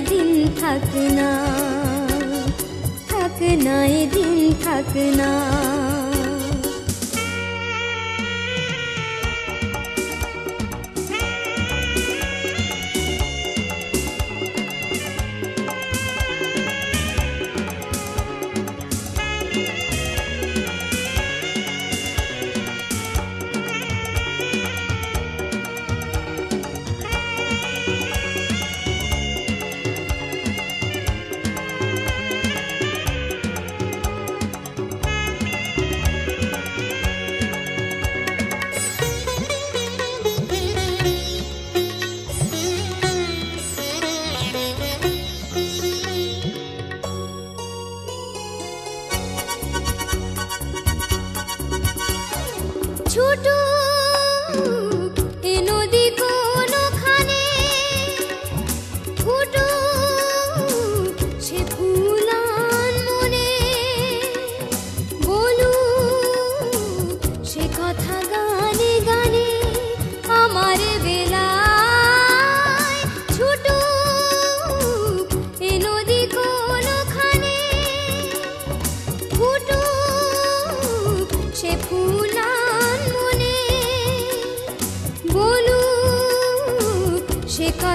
দিন থাক না থাক না দিন থাক না।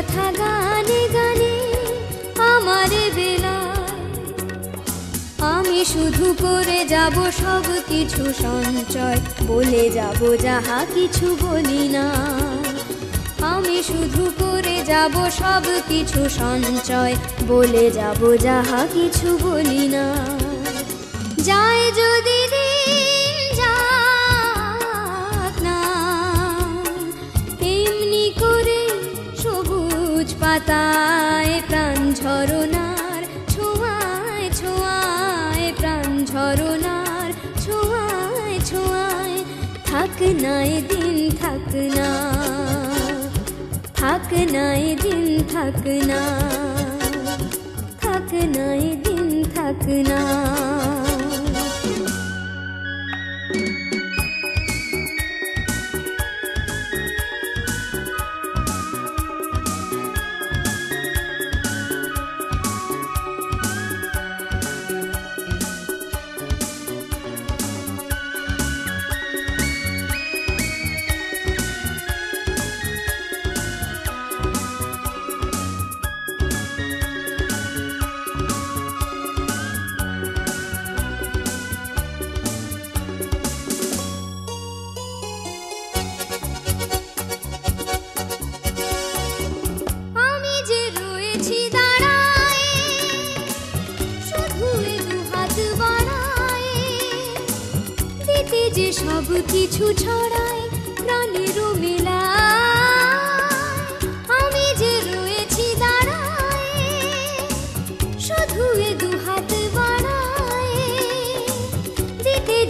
কথা গানে গানে আমার আমি শুধু করে যাব সব কিছু সঞ্চয়, বলে যাব যাহা কিছু বলি না। আমি শুধু করে যাব সব কিছু সঞ্চয়, বলে যাব যাহা কিছু বলি না। যায় পাতায় প্রাণ ঝরনার, ছোঁয়ায় ছোঁয়ায় প্রাণ ঝরনার, ছোঁয়ায় ছোঁয়ায় থাক নাই দিন থাক না, থাক নাই দিন থাক না, থাক নাই দিন থাক না।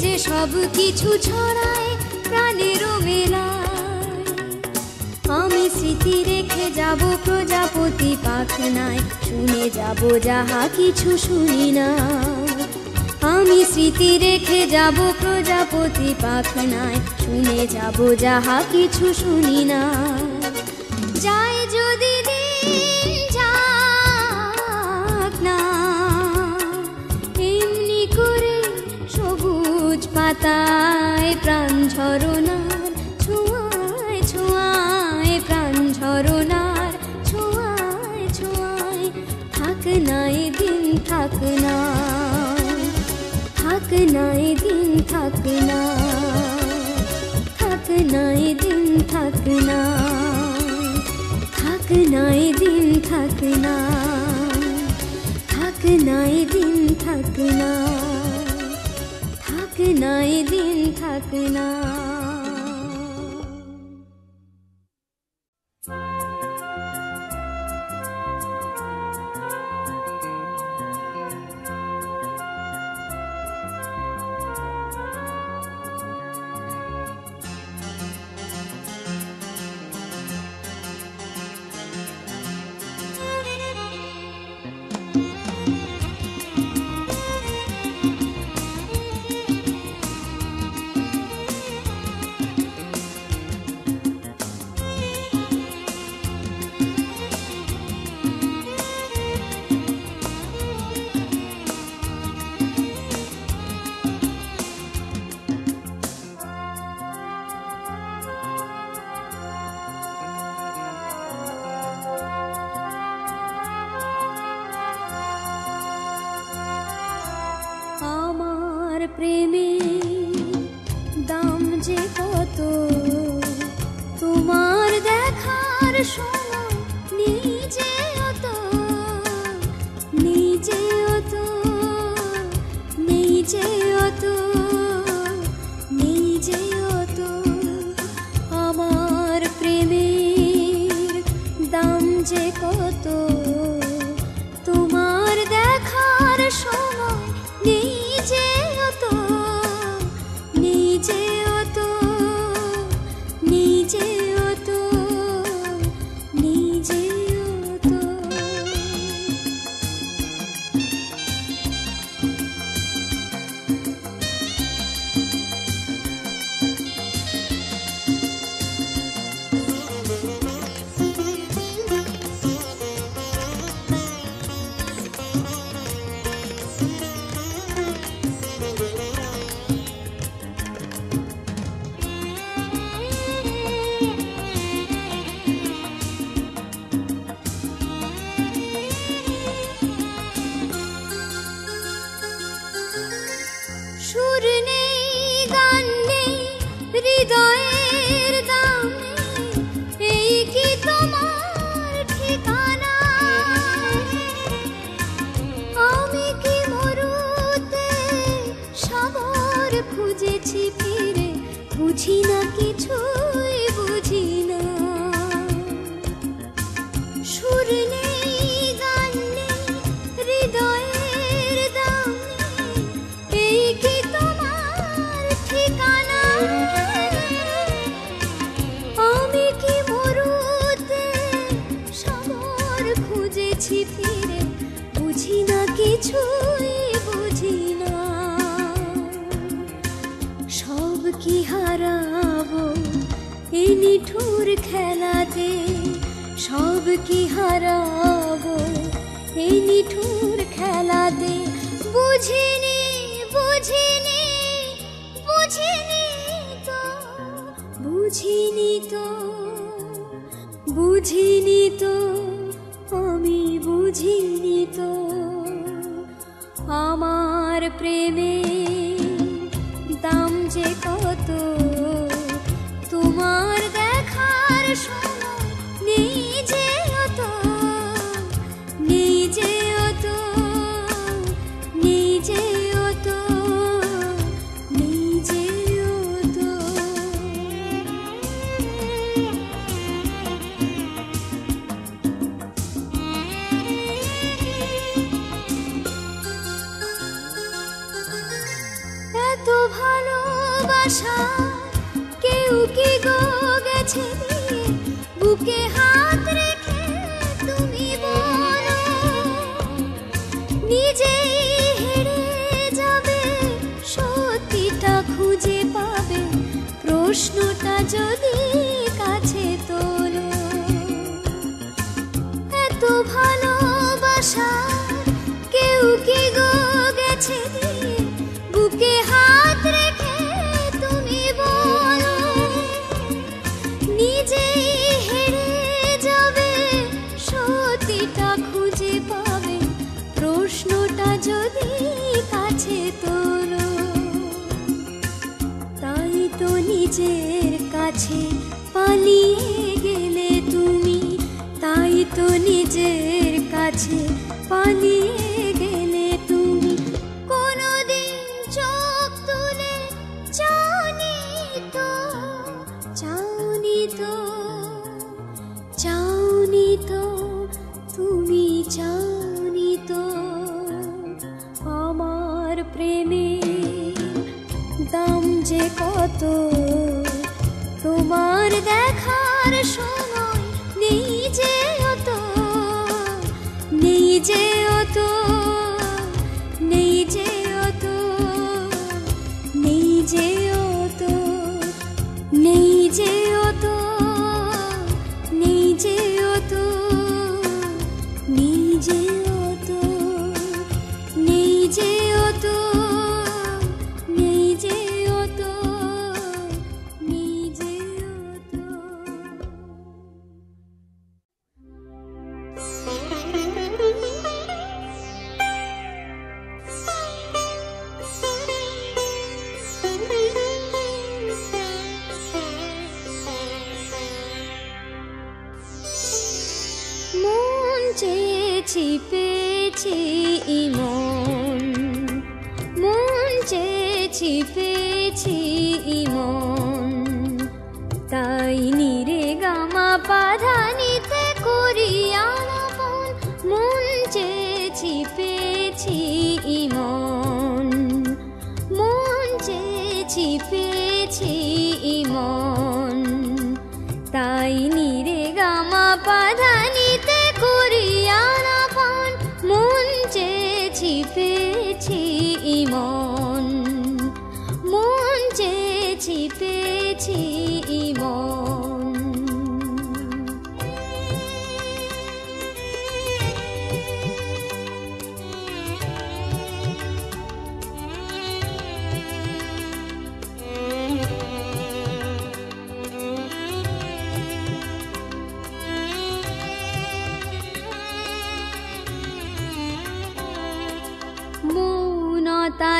যে সব কিছু ছড়ায়, প্রাণেরও মেলায় আমি স্মৃতি রেখে যাব প্রজাপতি পাখনায়, শুনে যাব যাহা কিছু শুনি না। স্মৃতি রেখে যাব প্রজাপতি পাখনায়। শুনে যাব যাহা কিছু শুনি না। যাই যদি এমনি করে সবুজ পাতায় প্রাণ ঝরনার নাই দিন থাক না থাক নাই দিন থাক না থাক নাই দিন থাক না থাক নাই দিন থাক না থাক নাই দিন থাক না বুঝিনি তো বুঝিনি তো আমি বুঝিনি তো আমার দাম যে কত তোমার নিজের কাছে পালিয়ে গেলে তুমি তাই তো নিজের কাছে পালিয়ে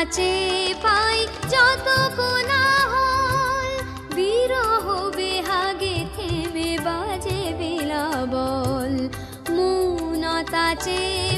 কাছে পাই যত কোলাহল বিরহ বেহাগে থেমে বাজে বেলা বল মৌনতা চেয়ে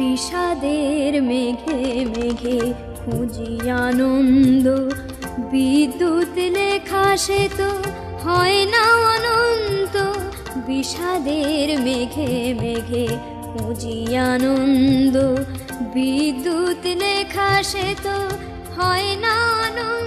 বিষাদের মেঘে মেঘে খুঁজি আনন্দ। বিদ্যুৎ লেখা সে তো হয় না অনন্ত। বিষাদের মেঘে মেঘে খুঁজি আনন্দ। বিদ্যুৎ লেখা সে তো হয় না অনন্ত।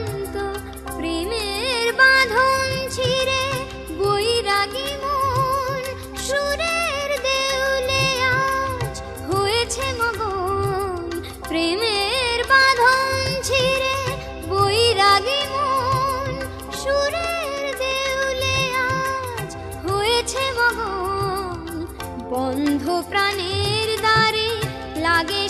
दारि लागे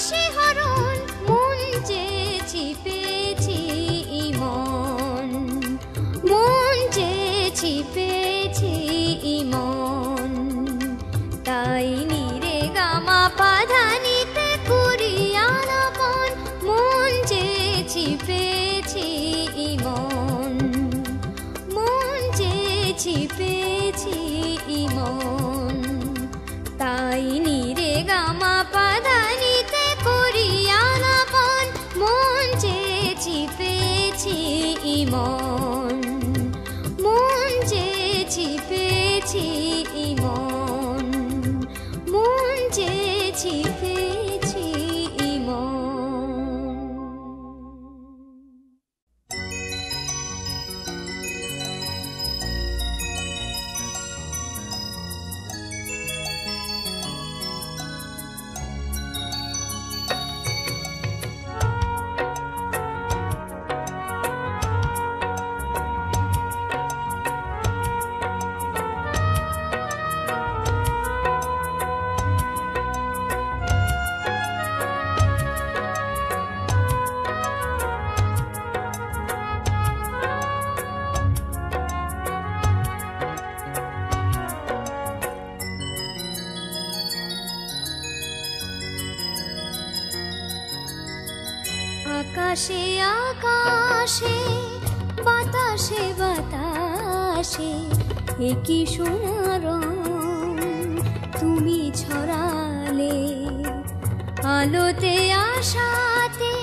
রং তুমি ছড়ালে আলোতে, আশাতে,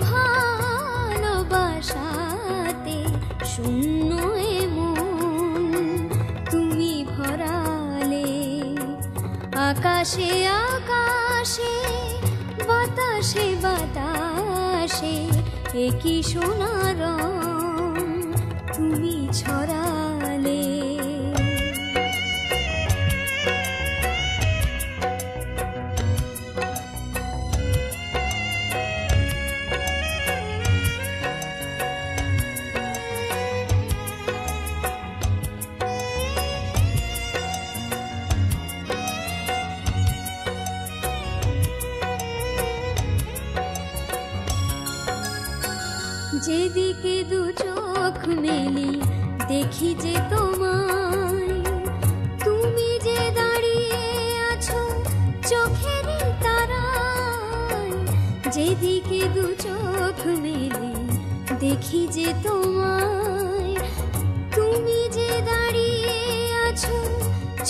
ভালোবাসাতে শূন্য মন তুমি ভরালে। আকাশে আকাশে, বাতাসে বাতাসে একই সোনার তুমি ছড়া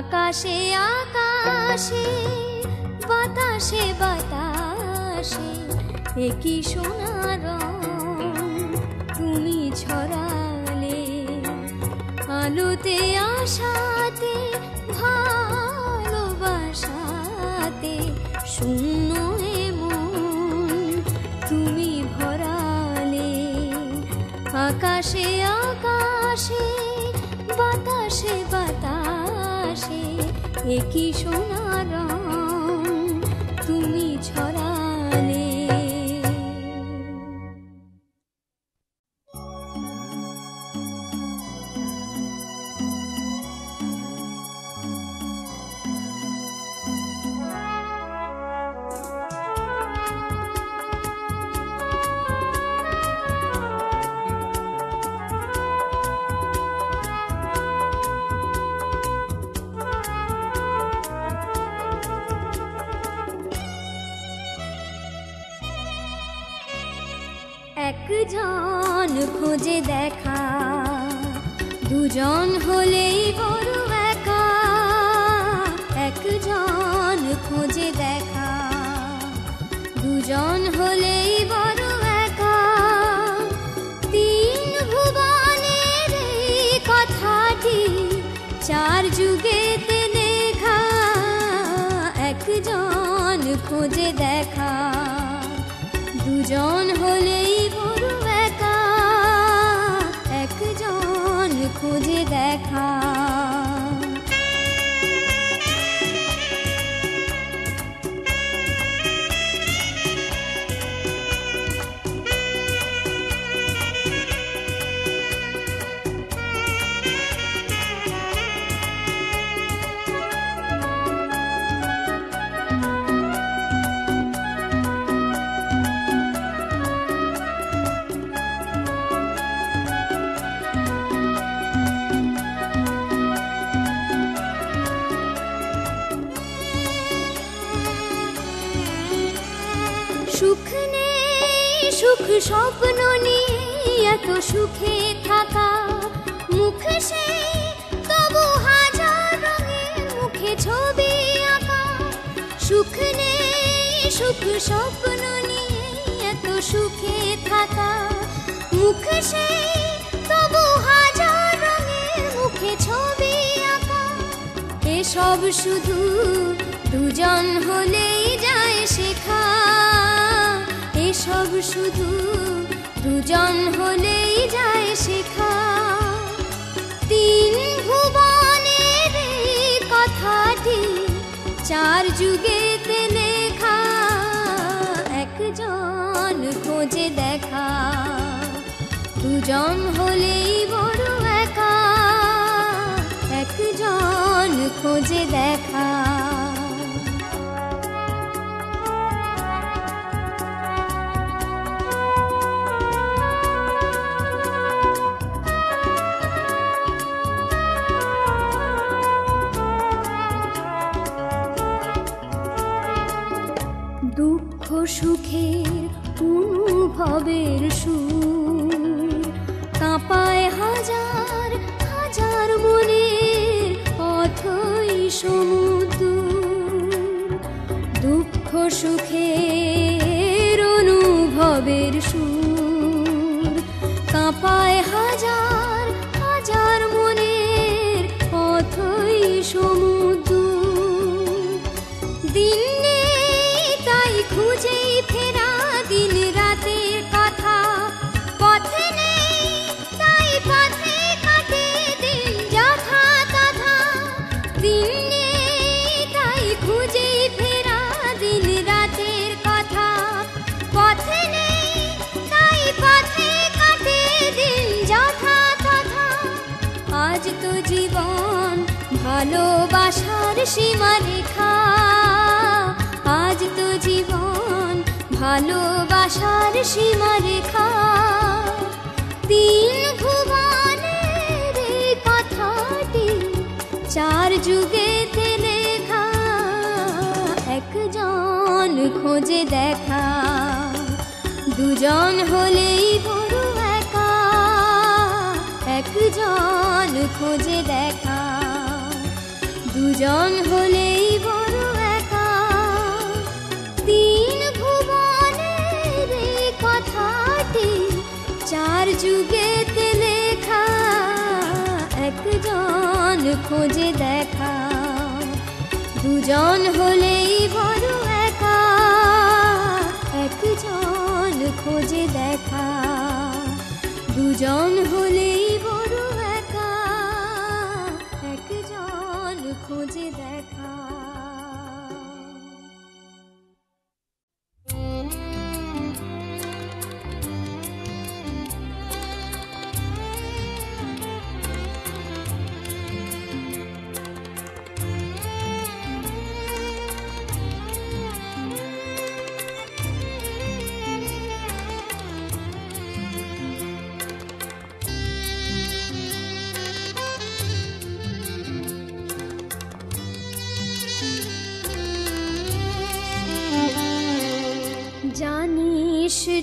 আকাশে আকাশে, বাতাসে বাতাসে, একই সোনার তুমি ছড়ালে। আলোতে, আশাতে, ভালোবাসাতে, শূন্য এমন তুমি ভরালে। আকাশে আকাশে, বাতাসে বাতাসে সোনার তুমি একজন খোঁজে দেখা। দুজন হলেই বড় একা। একজন খোঁজে দেখা। দুজন হলেই বড় একা। তিন ভুবনের কথাটি চার যুগেতে লেখা একজন খোঁজে দেখা। দুজন হলেই একজন খুঁজে স্বপ্ন নিয়ে এত সুখে থাকা। মুখ সেই তবু হাজার রঙের মুখে ছবি আঁকা। সুখ নেই, সুখ স্বপ্ন নিয়ে এত সুখে থাকা। মুখ সেই তবু হাজার রঙের মুখে ছবি আঁকা। এসব শুধু দুজন হলেই যায় শেখা। এসব শুধু দুজন হলেই যায় শেখা। তিন ভুবনের কথাটি চার যুগেতে লেখা। একজন খোঁজে দেখা। দুজন হলেই বড় একা। একজন খোঁজে দুঃখ। ভালোবাসার সীমারেখা। তিন ভুবনের এই কথাটি চার যুগেতে লেখা একজন খোঁজে দেখা। দুজন হলেই বড় একা। একজন খোঁজে দেখা। দুজন হলেই বড় একজন খোঁজে দেখা। দুজন হলেই বড় একা। একজন খোঁজে দেখা। দুজন হলেই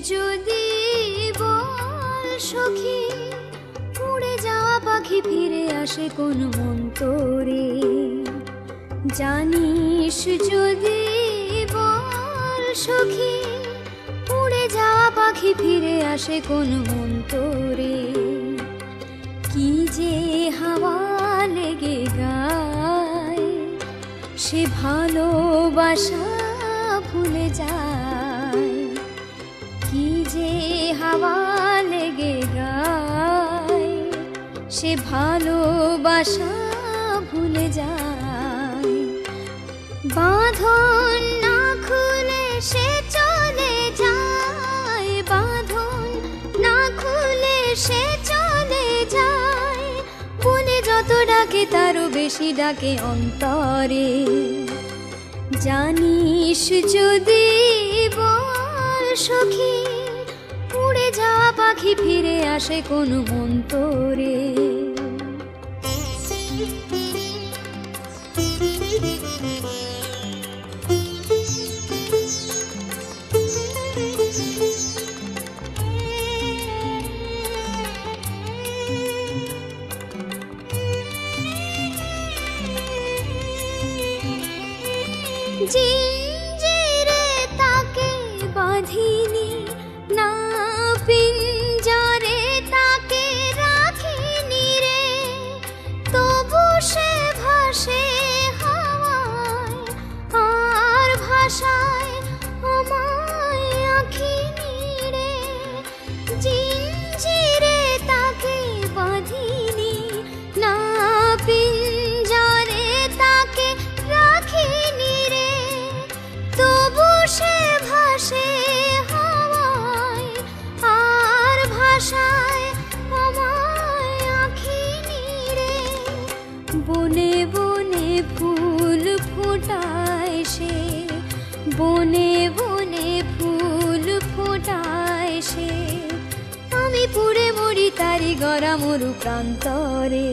যদি বল সখী, উড়ে যাওয়া পাখি ফিরে আসে কোন মন্তরে জানিস যদি বল সখী, উড়ে যাওয়া পাখি ফিরে আসে কোন মন্তরে কি যে হাওয়া লেগে গায়, সে ভালোবাসা সে ভালোবাসা ভুলে যায়। বাঁধন না খুলে সে চলে যায়। বাঁধন না খুলে সে চলে যায়। মনে যত ডাকে তারও বেশি ডাকে অন্তরে। জানিস যদি বল সখী পাখি ফিরে আসে কোন মন্তরে। জি পারি গড়া মরু প্রান্তরে।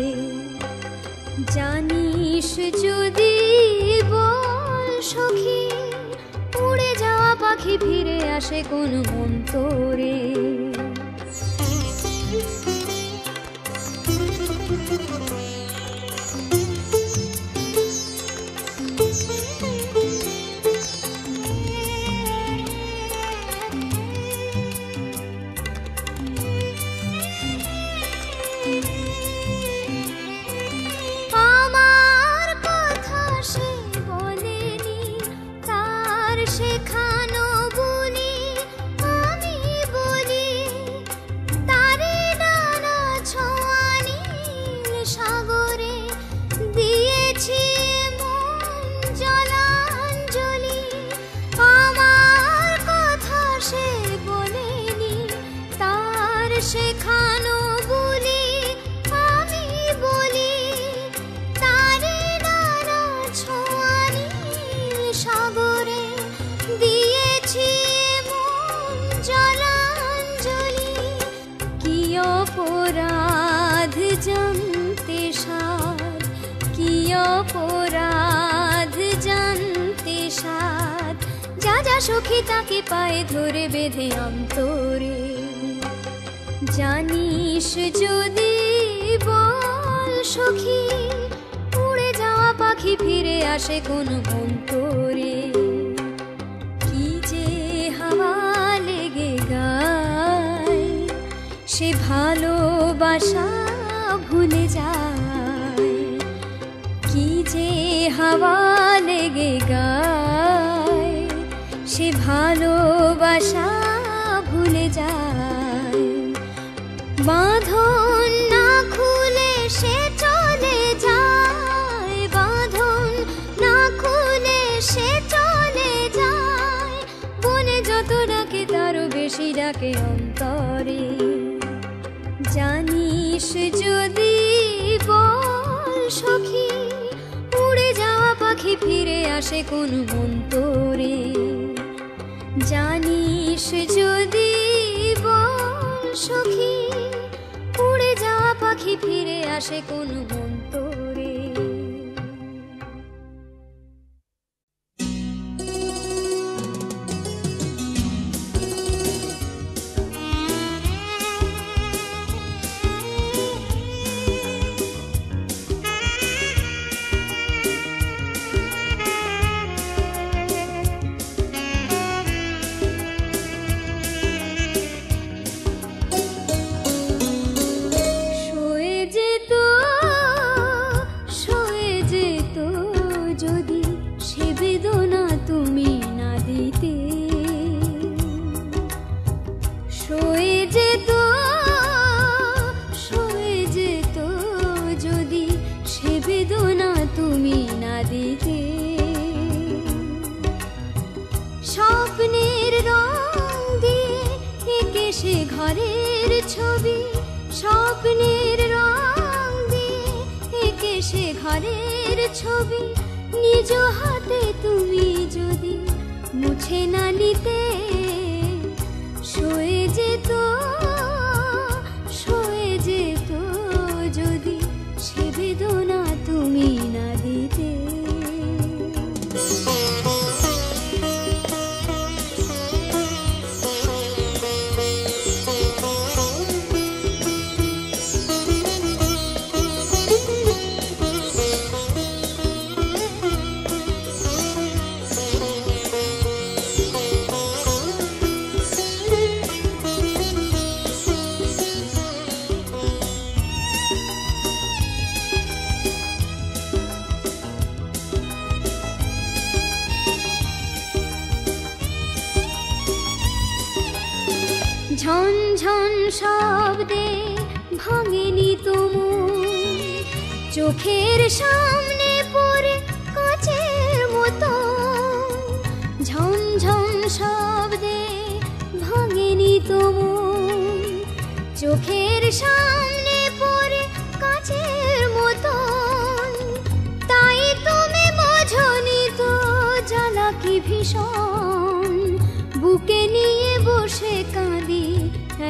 জানিস যদি বল সখী, উড়ে যাওয়া পাখি ফিরে আসে কোন মন্তরে অপরাধ জানতে সার? কি অপরাধ জানতে সার? যা যা সখী তাকে পায়ে ধরে বেঁধে অন্তরে। জানিস যদি বল সখী, উড়ে যাওয়া পাখি ফিরে আসে কোনো অন্তরে। আশা ভুলে যায়। কি যে হাওয়া লেগে গায় সে ভালোবাসা ভাসে কোন মন্তরে জানিস যদি সখী উড়ে যাওয়া পাখি ফিরে আসে কোন মন্তরে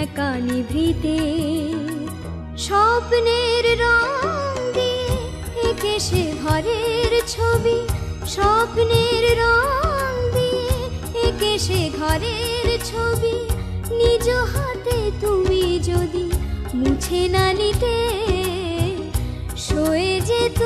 একা নিভৃতে স্বপ্নের রং দিয়ে সে ঘরের ছবি। স্বপ্নের রং দিয়ে সে ঘরের ছবি। নিজ হাতে তুমি যদি মুছে না নিতে, শোয়ে যেত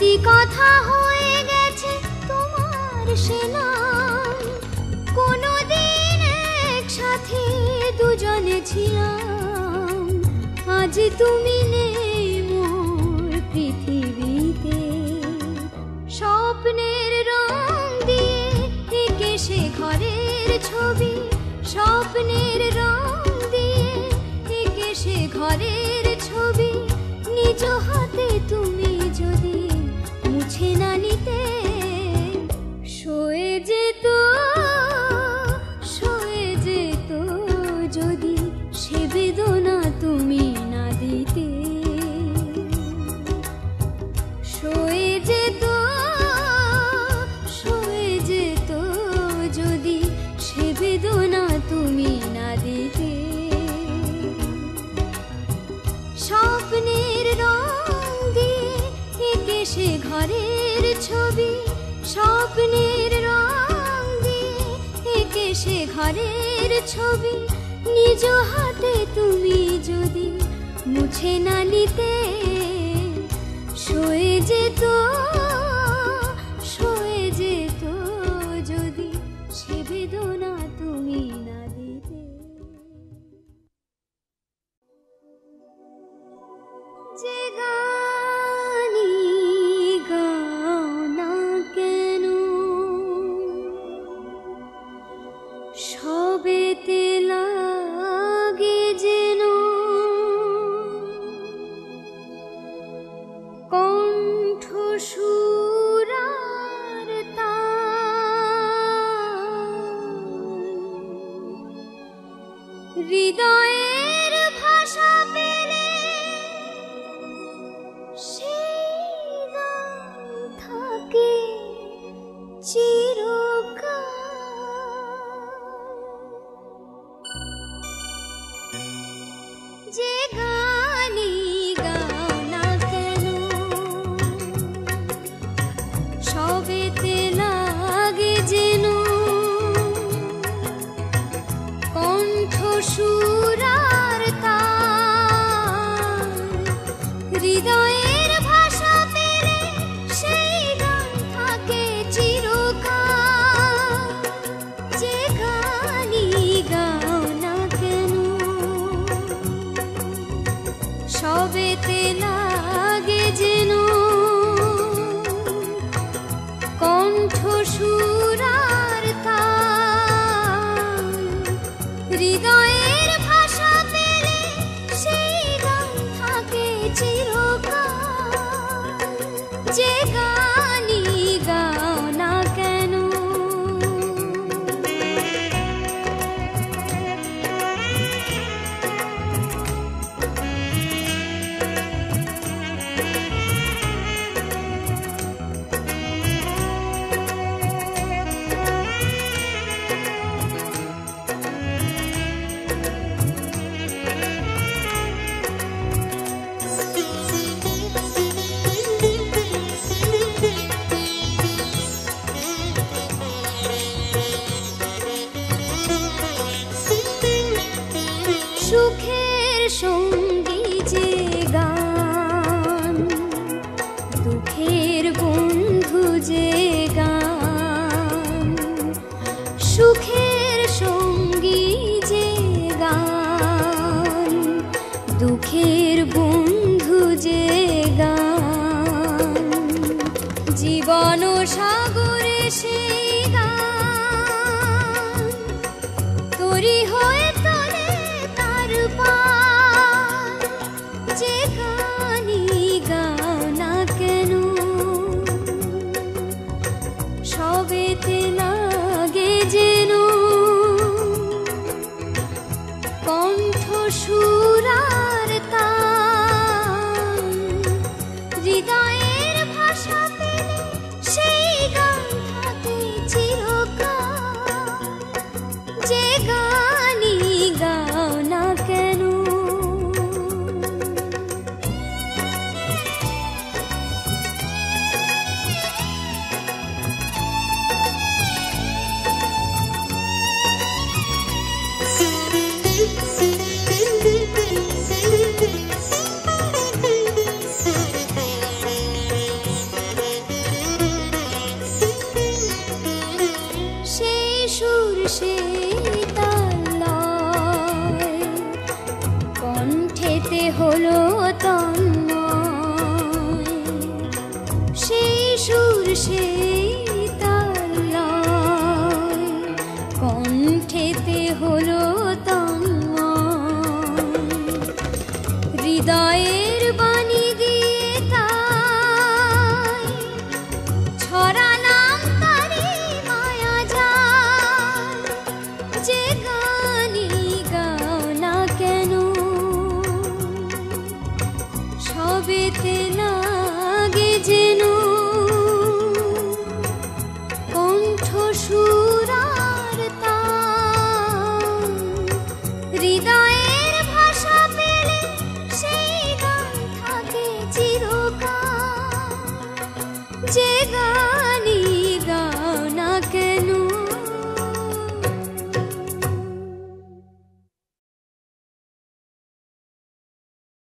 স্মৃতি কথা হয়ে গেছে তোমার সে নাম কোনোদিন একসাথে দুজনে ছিলাম। আজ তুমি নেই মোর পৃথিবীতে। স্বপ্নের রং দিয়ে থেকে সে ঘরের ছবি। স্বপ্নের রং দিয়ে থেকে সে ঘরের ছবি। নিজ হাতে তুমি しなにて ছবি নিজ হাত